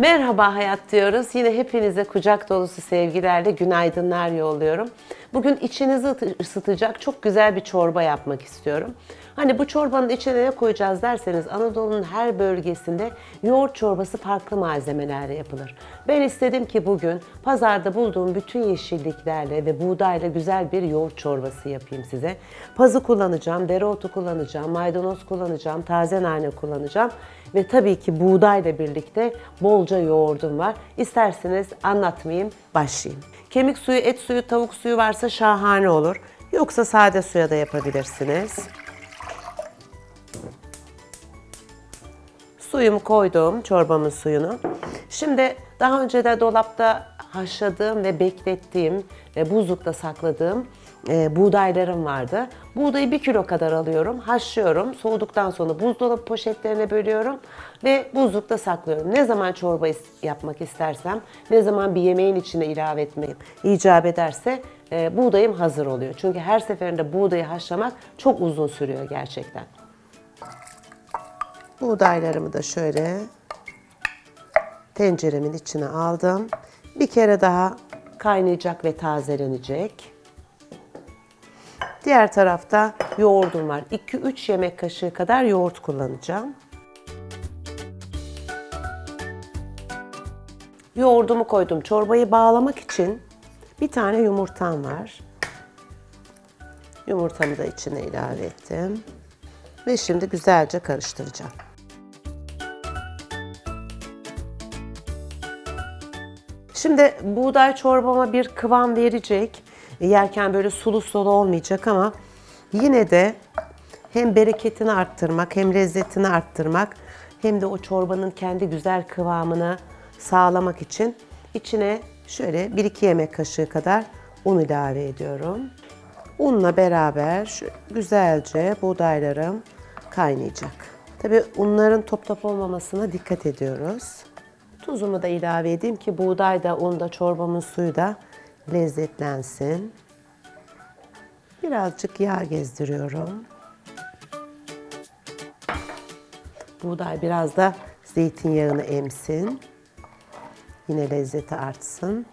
Merhaba hayat diyoruz. Yine hepinize kucak dolusu sevgilerle günaydınlar yolluyorum. Bugün içinizi ısıtacak çok güzel bir çorba yapmak istiyorum. Hani bu çorbanın içine ne koyacağız derseniz Anadolu'nun her bölgesinde yoğurt çorbası farklı malzemelerle yapılır. Ben istedim ki bugün pazarda bulduğum bütün yeşilliklerle ve buğdayla güzel bir yoğurt çorbası yapayım size. Pazı kullanacağım, dereotu kullanacağım, maydanoz kullanacağım, taze nane kullanacağım ve tabii ki buğdayla birlikte bolca yoğurdum var. İsterseniz anlatmayayım, başlayayım. Kemik suyu, et suyu, tavuk suyu varsa şahane olur. Yoksa sade suya da yapabilirsiniz. Suyumu koydum, çorbamın suyunu. Şimdi daha önce de dolapta haşladığım ve beklettiğim, e, buzlukta sakladığım e, buğdaylarım vardı. Buğdayı bir kilo kadar alıyorum, haşlıyorum. Soğuduktan sonra buzdolabı poşetlerine bölüyorum ve buzlukta saklıyorum. Ne zaman çorba yapmak istersem, ne zaman bir yemeğin içine ilave etmeyi icap ederse e, buğdayım hazır oluyor. Çünkü her seferinde buğdayı haşlamak çok uzun sürüyor gerçekten. Buğdaylarımı da şöyle tenceremin içine aldım. Bir kere daha kaynayacak ve tazelenecek. Diğer tarafta yoğurdum var. 2-3 yemek kaşığı kadar yoğurt kullanacağım. Yoğurdumu koydum. Çorbayı bağlamak için bir tane yumurtam var. Yumurtamı da içine ilave ettim. Ve şimdi güzelce karıştıracağım. Şimdi buğday çorbama bir kıvam verecek. Yerken böyle sulu sulu olmayacak ama yine de hem bereketini arttırmak hem lezzetini arttırmak hem de o çorbanın kendi güzel kıvamını sağlamak için içine şöyle 1-2 yemek kaşığı kadar un ilave ediyorum. Unla beraber güzelce buğdaylarım kaynayacak. Tabi unların top top olmamasına dikkat ediyoruz. Tuzumu da ilave edeyim ki buğday da un da çorbamın suyu da lezzetlensin. Birazcık yağ gezdiriyorum. Buğday biraz da zeytinyağını emsin. Yine lezzeti artsın.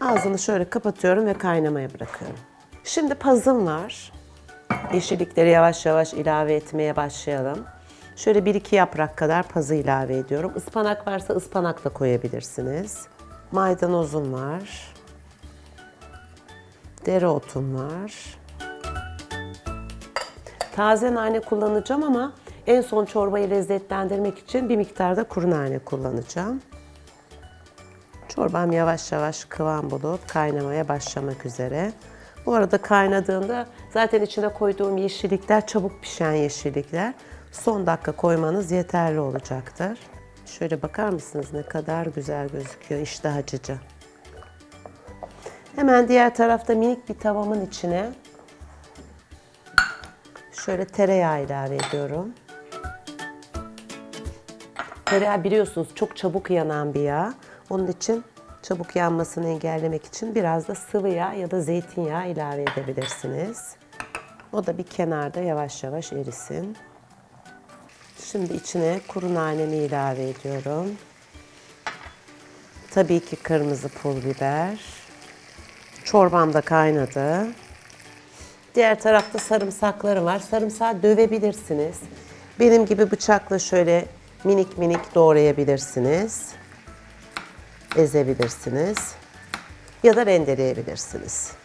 Ağzını şöyle kapatıyorum ve kaynamaya bırakıyorum. Şimdi pazım var. Yeşillikleri yavaş yavaş ilave etmeye başlayalım. Şöyle bir iki yaprak kadar pazı ilave ediyorum. Ispanak varsa ıspanak da koyabilirsiniz. Maydanozum var. Dereotum var. Taze nane kullanacağım ama en son çorbayı lezzetlendirmek için bir miktarda kuru nane kullanacağım. Çorbam yavaş yavaş kıvam bulup kaynamaya başlamak üzere. Bu arada kaynadığında zaten içine koyduğum yeşillikler çabuk pişen yeşillikler. Son dakika koymanız yeterli olacaktır. Şöyle bakar mısınız ne kadar güzel gözüküyor iştah açıcı. Hemen diğer tarafta minik bir tavamın içine şöyle tereyağı ilave ediyorum. Tereyağı biliyorsunuz çok çabuk yanan bir yağ. Onun için çabuk yanmasını engellemek için biraz da sıvı yağ ya da zeytinyağı ilave edebilirsiniz. O da bir kenarda yavaş yavaş erisin. Şimdi içine kuru nanemi ilave ediyorum. Tabii ki kırmızı pul biber. Çorbam da kaynadı. Diğer tarafta sarımsakları var. Sarımsağı dövebilirsiniz. Benim gibi bıçakla şöyle minik minik doğrayabilirsiniz. Ezebilirsiniz. Ya da rendeleyebilirsiniz.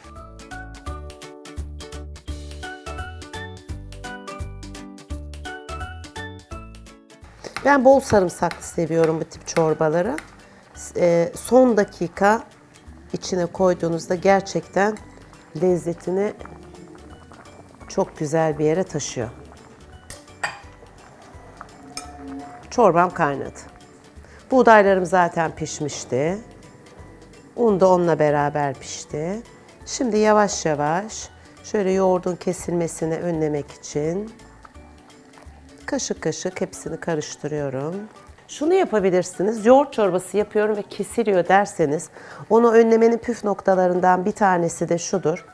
Ben bol sarımsaklı seviyorum bu tip çorbaları. E, son dakika içine koyduğunuzda gerçekten lezzetini çok güzel bir yere taşıyor. Çorbam kaynadı. Buğdaylarım zaten pişmişti. Un da onunla beraber pişti. Şimdi yavaş yavaş şöyle yoğurdun kesilmesini önlemek için kaşık kaşık hepsini karıştırıyorum. Şunu yapabilirsiniz. Yoğurt çorbası yapıyorum ve kesiliyor derseniz onu önlemenin püf noktalarından bir tanesi de şudur.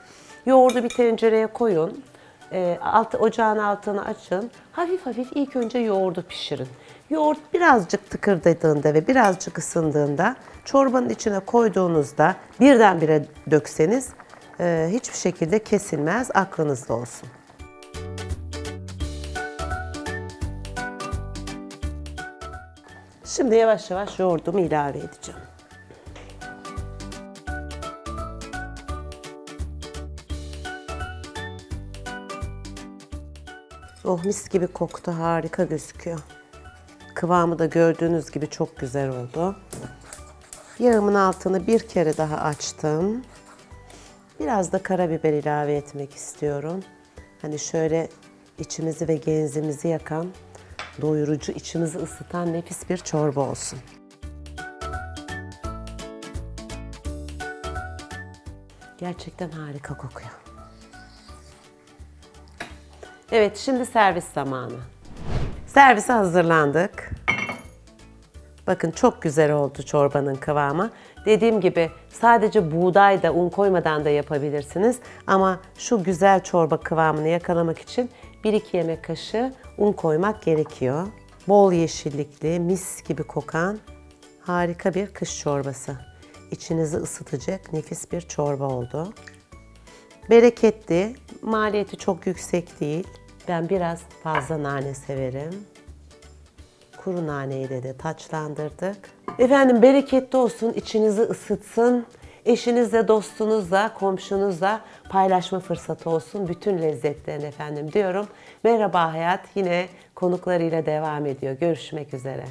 Yoğurdu bir tencereye koyun. E, alt, ocağın altını açın. Hafif hafif ilk önce yoğurdu pişirin. Yoğurt birazcık tıkırdadığında ve birazcık ısındığında çorbanın içine koyduğunuzda birdenbire dökseniz e, hiçbir şekilde kesilmez, aklınızda olsun. Şimdi yavaş yavaş yoğurdumu ilave edeceğim. Oh mis gibi koktu, harika gözüküyor. Kıvamı da gördüğünüz gibi çok güzel oldu. Yağımın altını bir kere daha açtım. Biraz da karabiber ilave etmek istiyorum. Hani şöyle içimizi ve genzimizi yakan, doyurucu, içimizi ısıtan nefis bir çorba olsun. Gerçekten harika kokuyor. Evet, şimdi servis zamanı. Servise hazırlandık. Bakın çok güzel oldu çorbanın kıvamı. Dediğim gibi sadece buğday da un koymadan da yapabilirsiniz. Ama şu güzel çorba kıvamını yakalamak için 1-2 yemek kaşığı un koymak gerekiyor. Bol yeşillikli, mis gibi kokan harika bir kış çorbası. İçinizi ısıtacak nefis bir çorba oldu. Bereketli, maliyeti çok yüksek değil. Ben biraz fazla nane severim. Kuru naneyi de, de taçlandırdık. Efendim bereketli olsun, içinizi ısıtsın. Eşinizle, dostunuzla, komşunuzla paylaşma fırsatı olsun. Bütün lezzetlerini efendim diyorum. Merhaba Hayat yine konuklarıyla devam ediyor. Görüşmek üzere.